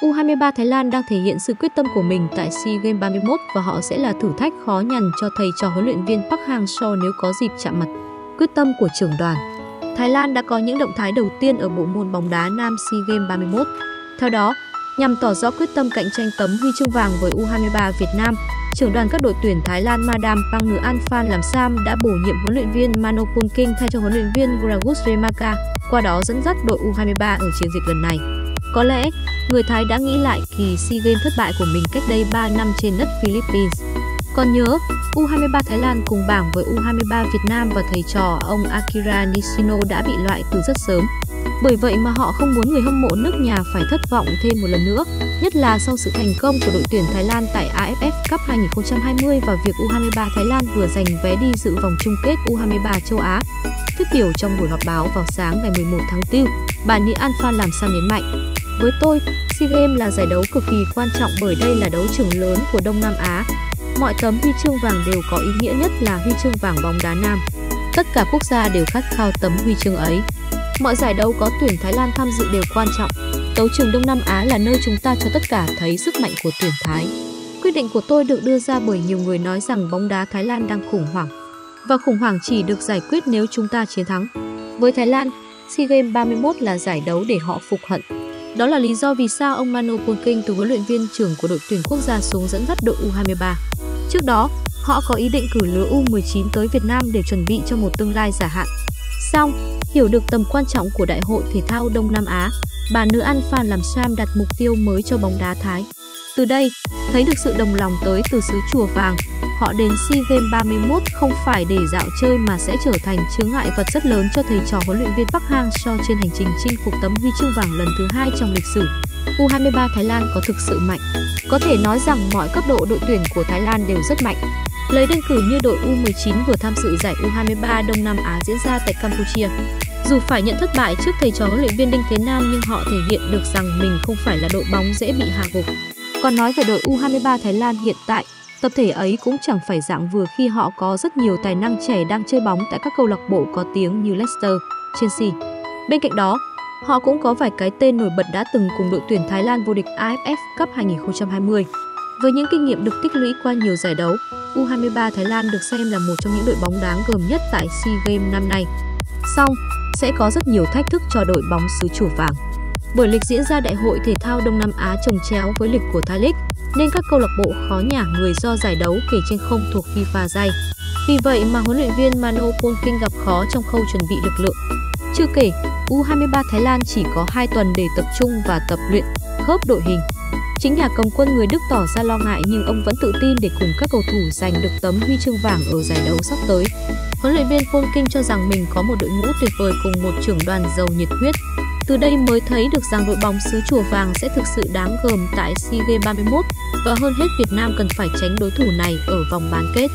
U23 Thái Lan đang thể hiện sự quyết tâm của mình tại SEA Games 31 và họ sẽ là thử thách khó nhằn cho thầy trò huấn luyện viên Park Hang-seo nếu có dịp chạm mặt. Quyết tâm của trưởng đoàn Thái Lan đã có những động thái đầu tiên ở bộ môn bóng đá nam SEA Games 31. Theo đó, nhằm tỏ rõ quyết tâm cạnh tranh tấm huy chương vàng với U23 Việt Nam, trưởng đoàn các đội tuyển Thái Lan Madam Pang Anphan làm Sam đã bổ nhiệm huấn luyện viên Mano King thay cho huấn luyện viên Gragus Remaka, qua đó dẫn dắt đội U23 ở chiến dịch lần này. Có lẽ, người Thái đã nghĩ lại kỳ SEA Games thất bại của mình cách đây 3 năm trên đất Philippines. Còn nhớ, U23 Thái Lan cùng bảng với U23 Việt Nam và thầy trò ông Akira Nishino đã bị loại từ rất sớm. Bởi vậy mà họ không muốn người hâm mộ nước nhà phải thất vọng thêm một lần nữa, nhất là sau sự thành công của đội tuyển Thái Lan tại AFF Cup 2020 và việc U23 Thái Lan vừa giành vé đi dự vòng chung kết U23 châu Á. Phát biểu trong buổi họp báo vào sáng ngày 11 tháng 4, bà Ni Alpha làm sao nhấn mạnh. Với tôi, SEA Games là giải đấu cực kỳ quan trọng bởi đây là đấu trường lớn của Đông Nam Á. Mọi tấm huy chương vàng đều có ý nghĩa nhất là huy chương vàng bóng đá nam. Tất cả quốc gia đều khát khao tấm huy chương ấy. Mọi giải đấu có tuyển Thái Lan tham dự đều quan trọng. Đấu trường Đông Nam Á là nơi chúng ta cho tất cả thấy sức mạnh của tuyển Thái. Quyết định của tôi được đưa ra bởi nhiều người nói rằng bóng đá Thái Lan đang khủng hoảng. Và khủng hoảng chỉ được giải quyết nếu chúng ta chiến thắng. Với Thái Lan, SEA Games 31 là giải đấu để họ phục hận. Đó là lý do vì sao ông Manu Polking từ huấn luyện viên trưởng của đội tuyển quốc gia xuống dẫn dắt đội U23. Trước đó, họ có ý định cử lứa U19 tới Việt Nam để chuẩn bị cho một tương lai giả hạn. Xong, hiểu được tầm quan trọng của Đại hội Thể thao Đông Nam Á, bà nữ An Phan làm Sam đặt mục tiêu mới cho bóng đá Thái. Từ đây, thấy được sự đồng lòng tới từ xứ Chùa Vàng, họ đến SEA Games 31 không phải để dạo chơi mà sẽ trở thành chướng ngại vật rất lớn cho thầy trò huấn luyện viên Park Hang-seo trên hành trình chinh phục tấm huy chương vàng lần thứ hai trong lịch sử. U23 Thái Lan có thực sự mạnh. Có thể nói rằng mọi cấp độ đội tuyển của Thái Lan đều rất mạnh. Lấy đơn cử như đội U19 vừa tham dự giải U23 Đông Nam Á diễn ra tại Campuchia. Dù phải nhận thất bại trước thầy trò huấn luyện viên Đinh Thế Nam nhưng họ thể hiện được rằng mình không phải là đội bóng dễ bị hạ gục. Còn nói về đội U23 Thái Lan hiện tại, tập thể ấy cũng chẳng phải dạng vừa khi họ có rất nhiều tài năng trẻ đang chơi bóng tại các câu lạc bộ có tiếng như Leicester, Chelsea. Bên cạnh đó, họ cũng có vài cái tên nổi bật đã từng cùng đội tuyển Thái Lan vô địch AFF Cup 2020. Với những kinh nghiệm được tích lũy qua nhiều giải đấu, U23 Thái Lan được xem là một trong những đội bóng đáng gờm nhất tại SEA Games năm nay. Song, sẽ có rất nhiều thách thức cho đội bóng xứ chủ vàng. Bởi lịch diễn ra Đại hội Thể thao Đông Nam Á trồng chéo với lịch của Thái League, nên các câu lạc bộ khó nhả người do giải đấu kể trên không thuộc FIFA dây. Vì vậy mà huấn luyện viên Mano Polking gặp khó trong khâu chuẩn bị lực lượng. Chưa kể, U23 Thái Lan chỉ có 2 tuần để tập trung và tập luyện, khớp đội hình. Chính nhà cầm quân người Đức tỏ ra lo ngại nhưng ông vẫn tự tin để cùng các cầu thủ giành được tấm huy chương vàng ở giải đấu sắp tới. Huấn luyện viên Polking cho rằng mình có một đội ngũ tuyệt vời cùng một trưởng đoàn giàu nhiệt huyết. Từ đây mới thấy được rằng đội bóng xứ Chùa Vàng sẽ thực sự đáng gờm tại SEA Games 31 và hơn hết Việt Nam cần phải tránh đối thủ này ở vòng bán kết.